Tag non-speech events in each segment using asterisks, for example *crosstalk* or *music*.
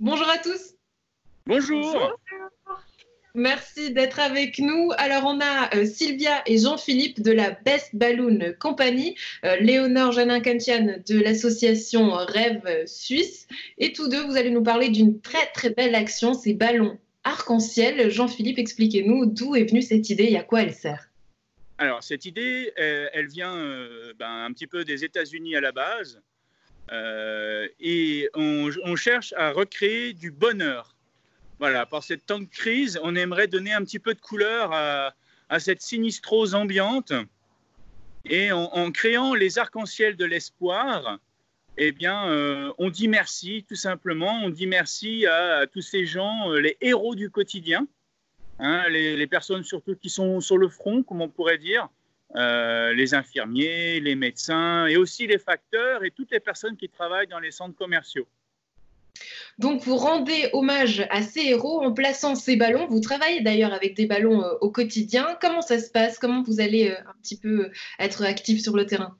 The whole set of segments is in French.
Bonjour à tous. Bonjour. Merci d'être avec nous. Alors, on a euh, Sylvia et Jean-Philippe de la Best Balloon Company, euh, Léonore Janin-Kantian de l'association Rêve Suisse. Et tous deux, vous allez nous parler d'une très très belle action, ces ballons arc-en-ciel. Jean-Philippe, expliquez-nous d'où est venue cette idée et à quoi elle sert. Alors, cette idée, elle, vient ben, un petit peu des États-Unis à la base. Et on, cherche à recréer du bonheur voilà, par cette temps de crise, on aimerait donner un petit peu de couleur à, cette sinistrose ambiante. Et en, créant les arcs-en-ciel de l'espoir, eh bien, euh, on dit merci, tout simplement. On dit merci à, tous ces gens, euh, les héros du quotidien, hein, les, personnes surtout qui sont sur le front, comme on pourrait dire, euh, les infirmiers, les médecins et aussi les facteurs et toutes les personnes qui travaillent dans les centres commerciaux. Donc, vous rendez hommage à ces héros en plaçant ces ballons. Vous travaillez d'ailleurs avec des ballons euh, au quotidien. Comment ça se passe? Comment vous allez euh, un petit peu être actif sur le terrain?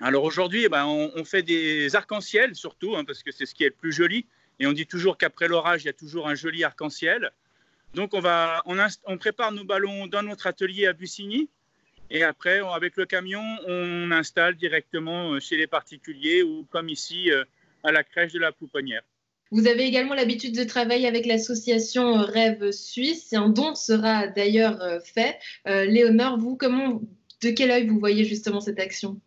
Alors aujourd'hui, eh ben, on, fait des arcs-en-ciel surtout, hein, parce que c'est ce qui est le plus joli. Et on dit toujours qu'après l'orage, il y a toujours un joli arc-en-ciel. Donc on, va, on, prépare nos ballons dans notre atelier à Bussigny. Et après, avec le camion, on installe directement euh, chez les particuliers ou comme ici à la crèche de la Pouponnière. Vous avez également l'habitude de travailler avec l'association Rêve Suisse. Un don sera d'ailleurs euh, fait. Euh, Léonore, vous, comment, de quel œil vous voyez justement cette action?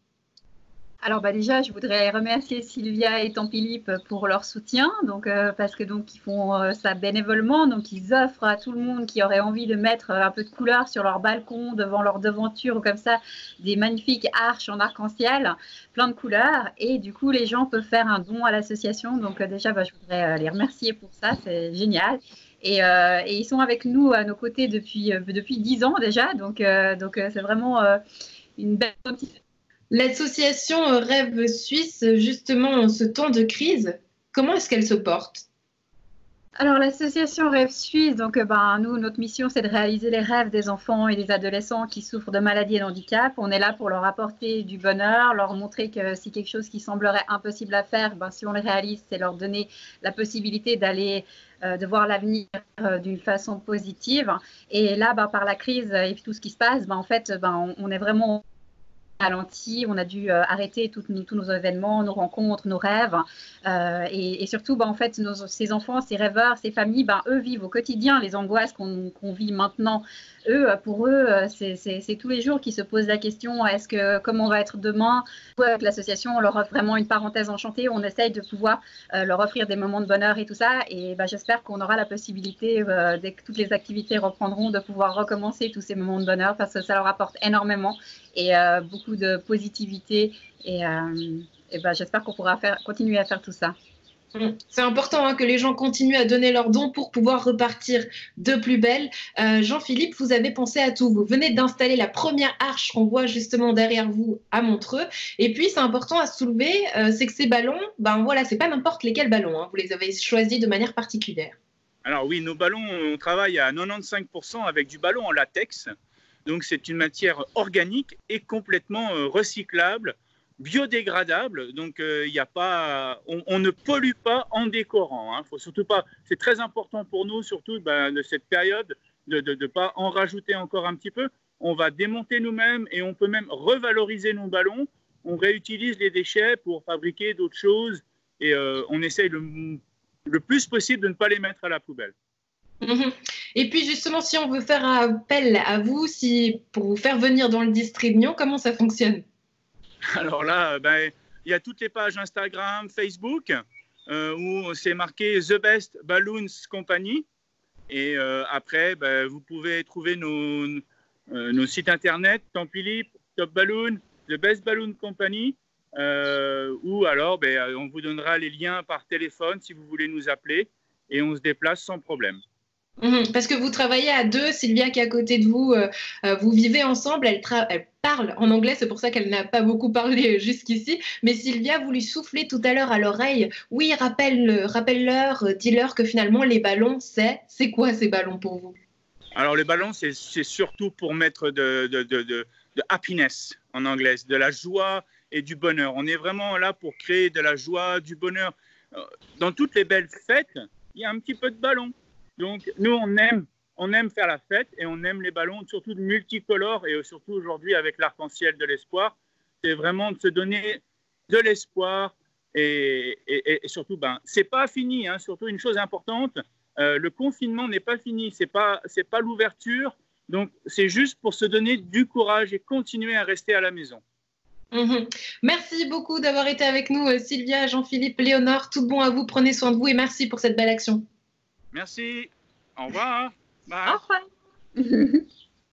Alors bah déjà, je voudrais remercier Sylvia et Tampilipe pour leur soutien, donc euh, parce que donc ils font euh, ça bénévolement, donc ils offrent à tout le monde qui aurait envie de mettre euh, un peu de couleur sur leur balcon, devant leur devanture ou comme ça, des magnifiques arches en arc-en-ciel, plein de couleurs, et du coup les gens peuvent faire un don à l'association. Donc déjà, bah, je voudrais les remercier pour ça, c'est génial. Et, ils sont avec nous à nos côtés depuis depuis dix ans déjà, donc donc c'est vraiment une belle L'association Rêve Suisse, justement, en ce temps de crise, comment est-ce qu'elle se porte? Alors l'association Rêve Suisse, donc euh, ben, nous, notre mission, c'est de réaliser les rêves des enfants et des adolescents qui souffrent de maladies et de handicap. On est là pour leur apporter du bonheur, leur montrer que si quelque chose qui semblerait impossible à faire, ben, si on le réalise, c'est leur donner la possibilité d'aller, euh, de voir l'avenir euh, d'une façon positive. Et là, ben, par la crise et tout ce qui se passe, en fait, on, on est vraiment ralenti, on a dû euh, arrêter tous nos événements, nos rencontres, nos rêves. Euh, et, surtout, bah, en fait, ces enfants, ces rêveurs, ces familles, bah, eux vivent au quotidien les angoisses qu'on vit maintenant eux, pour eux, euh, c'est tous les jours qu'ils se posent la question est-ce que comment on va être demain? Avec l'association, on leur offre vraiment une parenthèse enchantée. On essaye de pouvoir leur offrir des moments de bonheur et tout ça. Et bah, j'espère qu'on aura la possibilité, dès que toutes les activités reprendront, de pouvoir recommencer tous ces moments de bonheur parce que ça leur apporte énormément et beaucoup de positivité. Et, et bah, j'espère qu'on pourra faire, continuer à faire tout ça. Mm. C'est important hein, que les gens continuent à donner leurs dons pour pouvoir repartir de plus belle. Euh, Jean-Philippe, vous avez pensé à tout. Vous venez d'installer la première arche qu'on voit justement derrière vous à Montreux. Et puis, c'est important à soulever, euh, c'est que ces ballons, ben voilà, c'est pas n'importe lesquels ballons. Hein. Vous les avez choisis de manière particulière. Alors oui, nos ballons, on travaille à 95% avec du ballon en latex. Donc c'est une matière organique et complètement euh, recyclable biodégradable, donc euh, il a pas, on, ne pollue pas en décorant. Hein. Faut surtout pas. C'est très important pour nous, surtout ben, de cette période, de ne pas en rajouter encore un petit peu. On va démonter nous-mêmes et on peut même revaloriser nos ballons. On réutilise les déchets pour fabriquer d'autres choses et euh, on essaye le, le, plus possible de ne pas les mettre à la poubelle. Mhm. Et puis justement, si on veut faire appel à vous, si pour vous faire venir dans le district Nyon, comment ça fonctionne? Alors là, ben, il y a toutes les pages Instagram, Facebook, euh, où c'est marqué The Best Balloons Company. Et euh, après, ben, vous pouvez trouver nos, euh, nos sites internet, Tampilip, Top Balloon, The Best Balloon Company, ou alors ben, on vous donnera les liens par téléphone si vous voulez nous appeler et on se déplace sans problème. Mhm. parce que vous travaillez à deux, Sylvia qui est à côté de vous, euh, euh, vous vivez ensemble, elle, parle en anglais, c'est pour ça qu'elle n'a pas beaucoup parlé *laughs* jusqu'ici, mais Sylvia, vous lui soufflez tout à l'heure à l'oreille, oui, rappelle-leur, rappelle euh, dis-leur que finalement les ballons, c'est, quoi ces ballons pour vous? Alors les ballons, c'est, surtout pour mettre de, de, de, de happiness en anglais, de la joie et du bonheur. On est vraiment là pour créer de la joie, du bonheur dans toutes les belles fêtes, il y a un petit peu de ballon. Donc, nous, on aime, on aime faire la fête et on aime les ballons, surtout multicolores et surtout aujourd'hui avec l'arc-en-ciel de l'espoir. C'est vraiment de se donner de l'espoir et, surtout, ben, c'est pas fini. Hein. surtout, une chose importante, euh, le confinement n'est pas fini. C'est pas, pas l'ouverture. Donc, c'est juste pour se donner du courage et continuer à rester à la maison. Mhm. Merci beaucoup d'avoir été avec nous, euh, Sylvia, Jean-Philippe, Léonore. Tout bon à vous. Prenez soin de vous et merci pour cette belle action. Merci. Au revoir. Au revoir. *laughs*